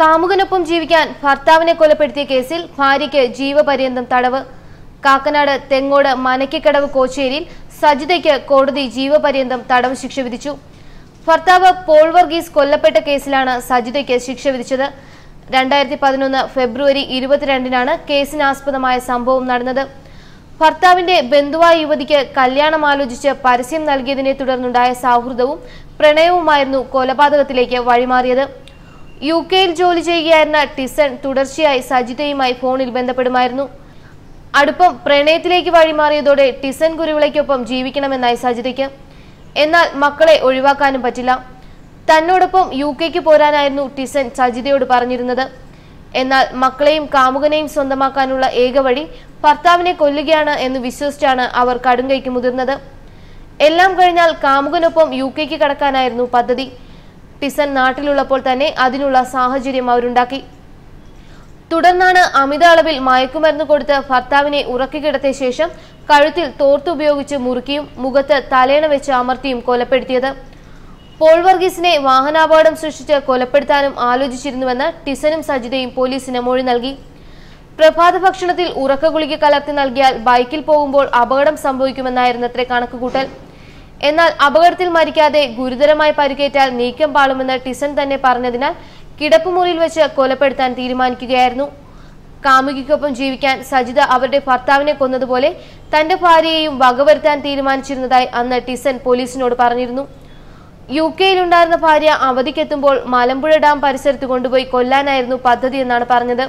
കാമുകനൊപ്പം ജീവിക്കാൻ ഭർത്താവിനെ കൊലപ്പെടുത്തിയ കേസിൽ ഭാര്യയ്ക്ക് ജീവപര്യന്തം തടവ്. കാക്കനാട് തെങ്ങോട് മനക്കിക്കടവ് കോച്ചേരിയിൽ സജിതയ്ക്ക് കോടതി ജീവപര്യന്തം തടവ് ശിക്ഷ വിധിച്ചു. ഭർത്താവ് പോൾ വർഗീസ് കൊല്ലപ്പെട്ട കേസിലാണ് സജിതയ്ക്ക് ശിക്ഷ വിധിച്ചത്. രണ്ടായിരത്തി പതിനൊന്ന് ഫെബ്രുവരി ഇരുപത്തിരണ്ടിനാണ് കേസിനാസ്പദമായ സംഭവം നടന്നത്. ഭർത്താവിന്റെ ബന്ധുവായ യുവതിക്ക് കല്യാണം ആലോചിച്ച് പരസ്യം നൽകിയതിനെ തുടർന്നുണ്ടായ സൗഹൃദവും പ്രണയവുമായിരുന്നു കൊലപാതകത്തിലേക്ക് വഴിമാറിയത്. യു കെയിൽ ജോലി ചെയ്യുകയായിരുന്ന ടിസൺ തുടർച്ചയായി സജിതയുമായി ഫോണിൽ ബന്ധപ്പെടുമായിരുന്നു. അടുപ്പം പ്രണയത്തിലേക്ക് വഴിമാറിയതോടെ ടിസൺ കുരുവിളയ്ക്കൊപ്പം ജീവിക്കണമെന്നായി സജിതയ്ക്ക്. എന്നാൽ മക്കളെ ഒഴിവാക്കാനും പറ്റില്ല. തന്നോടൊപ്പം യു കെക്ക് പോരാനായിരുന്നു ടിസൺ സജിതയോട് പറഞ്ഞിരുന്നത്. എന്നാൽ മക്കളെയും കാമുകനെയും സ്വന്തമാക്കാനുള്ള ഏക വഴി ഭർത്താവിനെ കൊല്ലുകയാണ് എന്ന് വിശ്വസിച്ചാണ് അവർ കടുങ്കൈക്ക് മുതിർന്നത്. എല്ലാം കഴിഞ്ഞാൽ കാമുകനൊപ്പം യു കെക്ക് കടക്കാനായിരുന്നു പദ്ധതി. ടിസൺ നാട്ടിലുള്ളപ്പോൾ തന്നെ അതിനുള്ള സാഹചര്യം അവരുണ്ടാക്കി. തുടർന്നാണ് അമിത അളവിൽ മയക്കുമരുന്ന് കൊടുത്ത് ഭർത്താവിനെ ഉറക്കിക്കിടത്തിയ ശേഷം കഴുത്തിൽ തോർത്തുപയോഗിച്ച് മുറുക്കിയും മുഖത്ത് തലേണ വെച്ച് അമർത്തിയും കൊലപ്പെടുത്തിയത്. പോൾ വർഗീസിനെ വാഹനാപകടം സൃഷ്ടിച്ച് കൊലപ്പെടുത്താനും ആലോചിച്ചിരുന്നുവെന്ന് ടിസനും സജിതയും പോലീസിന് മൊഴി നൽകി. പ്രഭാത ഭക്ഷണത്തിൽ ഉറക്ക ഗുളിക കലർത്തി നൽകിയാൽ ബൈക്കിൽ പോകുമ്പോൾ അപകടം സംഭവിക്കുമെന്നായിരുന്നത്രേ കണക്കുകൂട്ടൽ. എന്നാൽ അപകടത്തിൽ മരിക്കാതെ ഗുരുതരമായി പരിക്കേറ്റാൽ നീക്കം പാളുമെന്ന് ടിസൺ തന്നെ പറഞ്ഞതിനാൽ കിടപ്പുമുറിയിൽ വെച്ച് കൊലപ്പെടുത്താൻ തീരുമാനിക്കുകയായിരുന്നു. കാമുകിക്കൊപ്പം ജീവിക്കാൻ സജിത അവരുടെ ഭർത്താവിനെ കൊന്നതുപോലെ തന്റെ ഭാര്യയെയും വകവരുത്താൻ തീരുമാനിച്ചിരുന്നതായി അന്ന് ടിസൺ പോലീസിനോട് പറഞ്ഞിരുന്നു. യു കെയിലുണ്ടായിരുന്ന ഭാര്യ അവധിക്കെത്തുമ്പോൾ മലമ്പുഴ ഡാം പരിസരത്ത് കൊണ്ടുപോയി കൊല്ലാനായിരുന്നു പദ്ധതി എന്നാണ് പറഞ്ഞത്.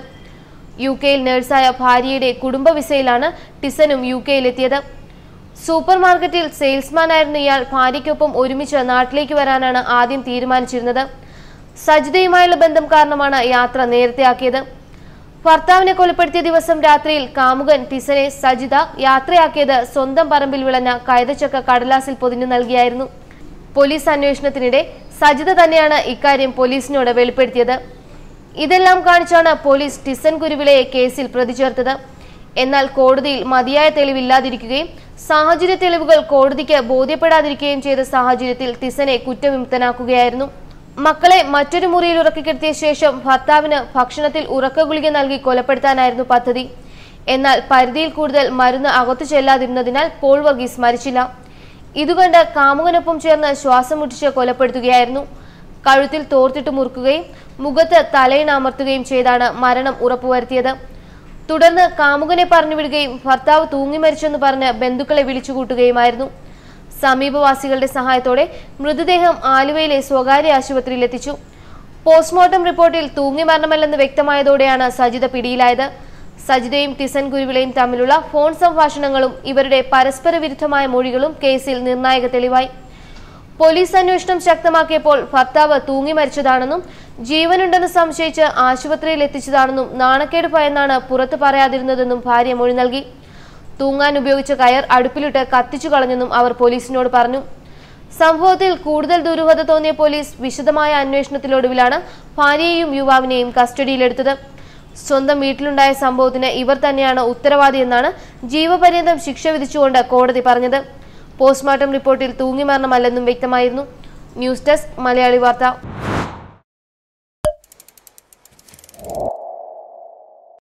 യു കെയിൽ നഴ്സായ ഭാര്യയുടെ കുടുംബ വിസയിലാണ് ടിസനും യു കെയിലെത്തിയത് സൂപ്പർ മാർക്കറ്റിൽ സെയിൽസ്മാനായിരുന്ന ഇയാൾ ഭാര്യയ്ക്കൊപ്പം ഒരുമിച്ച് നാട്ടിലേക്ക് വരാനാണ് ആദ്യം തീരുമാനിച്ചിരുന്നത്. സജിതയുമായുള്ള ബന്ധം കാരണമാണ് യാത്ര നേരത്തെയാക്കിയത് ഭർത്താവിനെ കൊലപ്പെടുത്തിയ ദിവസം രാത്രിയിൽ കാമുകൻ ടിസനെ സജിത യാത്രയാക്കിയത് സ്വന്തം പറമ്പിൽ വിളഞ്ഞ കൈതച്ചക്ക കടലാസിൽ പൊതിഞ്ഞു നൽകിയായിരുന്നു. പോലീസ് അന്വേഷണത്തിനിടെ സജിത തന്നെയാണ് ഇക്കാര്യം പോലീസിനോട് വെളിപ്പെടുത്തിയത്. ഇതെല്ലാം കാണിച്ചാണ് പോലീസ് ടിസൻ കുരുവിളയെ കേസിൽ പ്രതി ചേർത്തത് എന്നാൽ കോടതിയിൽ മതിയായ തെളിവില്ലാതിരിക്കുകയും സാഹചര്യ തെളിവുകൾ കോടതിക്ക് ബോധ്യപ്പെടാതിരിക്കുകയും ചെയ്ത സാഹചര്യത്തിൽ തിസനെ കുറ്റവിമുക്തനാക്കുകയായിരുന്നു. മക്കളെ മറ്റൊരു മുറിയിൽ ഉറക്കിക്കിടത്തിയ ശേഷം ഭർത്താവിന് ഭക്ഷണത്തിൽ ഉറക്ക ഗുളിക നൽകി കൊലപ്പെടുത്താനായിരുന്നു പദ്ധതി. എന്നാൽ പരിധിയിൽ കൂടുതൽ മരുന്ന് അകത്തു ചെല്ലാതിരുന്നതിനാൽ പോൾ വർഗീസ് മരിച്ചില്ല. ഇതുകണ്ട് കാമുകനൊപ്പം ചേർന്ന് ശ്വാസം മുട്ടിച്ച് കൊലപ്പെടുത്തുകയായിരുന്നു. കഴുത്തിൽ തോർത്തിട്ട് മുറുക്കുകയും മുഖത്ത് തലയിണമർത്തുകയും ചെയ്താണ് മരണം ഉറപ്പുവരുത്തിയത്. തുടർന്ന് കാമുകനെ പറഞ്ഞുവിടുകയും ഭർത്താവ് തൂങ്ങി മരിച്ചെന്ന് പറഞ്ഞ് ബന്ധുക്കളെ വിളിച്ചുകൂട്ടുകയുമായിരുന്നു. സമീപവാസികളുടെ സഹായത്തോടെ മൃതദേഹം ആലുവയിലെ സ്വകാര്യ ആശുപത്രിയിൽ എത്തിച്ചു. പോസ്റ്റ്മോർട്ടം റിപ്പോർട്ടിൽ തൂങ്ങി മരണമല്ലെന്ന് വ്യക്തമായതോടെയാണ് സജിത പിടിയിലായത്. സജിതയും കിസൻ ഗുരുവിളയും തമ്മിലുള്ള ഫോൺ സംഭാഷണങ്ങളും ഇവരുടെ പരസ്പര വിരുദ്ധമായ മൊഴികളും കേസിൽ നിർണായക തെളിവായി. പോലീസ് അന്വേഷണം ശക്തമാക്കിയപ്പോൾ ഭർത്താവ് തൂങ്ങി മരിച്ചതാണെന്നും ജീവനുണ്ടെന്ന് സംശയിച്ച് ആശുപത്രിയിൽ എത്തിച്ചതാണെന്നും നാണക്കേട് ഭയന്നാണ് പുറത്തു പറയാതിരുന്നതെന്നും ഭാര്യ മൊഴി നൽകി. തൂങ്ങാൻ ഉപയോഗിച്ച കയർ അടുപ്പിലിട്ട് കത്തിച്ചു കളഞ്ഞെന്നും അവർ പോലീസിനോട് പറഞ്ഞു. സംഭവത്തിൽ കൂടുതൽ ദുരൂഹത തോന്നിയ പോലീസ് വിശദമായ അന്വേഷണത്തിലൊടുവിലാണ് ഭാര്യയെയും യുവാവിനെയും കസ്റ്റഡിയിലെടുത്തത്. സ്വന്തം വീട്ടിലുണ്ടായ സംഭവത്തിന് ഇവർ തന്നെയാണ് ഉത്തരവാദിയെന്നാണ് ജീവപര്യന്തം ശിക്ഷ വിധിച്ചുകൊണ്ട് കോടതി പറഞ്ഞത്. പോസ്റ്റ്മോർട്ടം റിപ്പോർട്ടിൽ തൂങ്ങിമരണമല്ലെന്നും വ്യക്തമായിരുന്നു. ന്യൂസ് ഡെസ്ക് മലയാളി വാർത്ത.